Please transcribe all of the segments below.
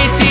It's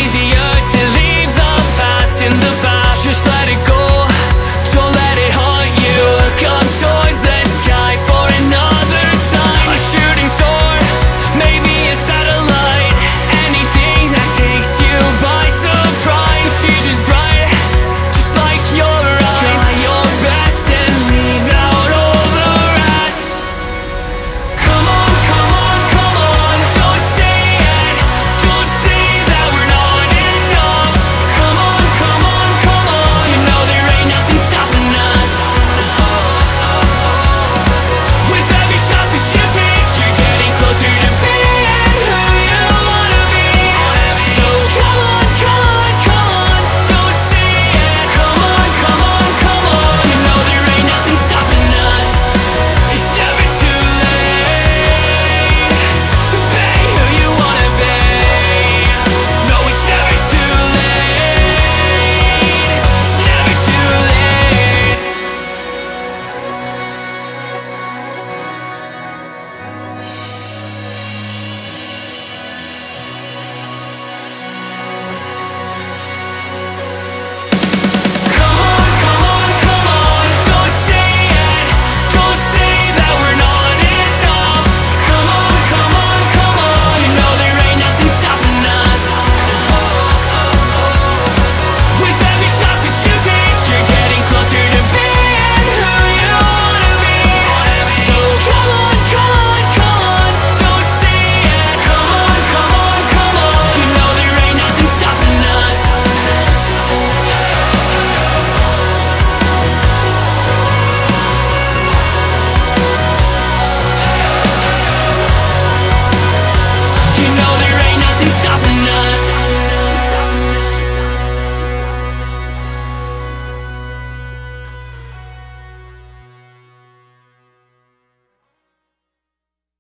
you know there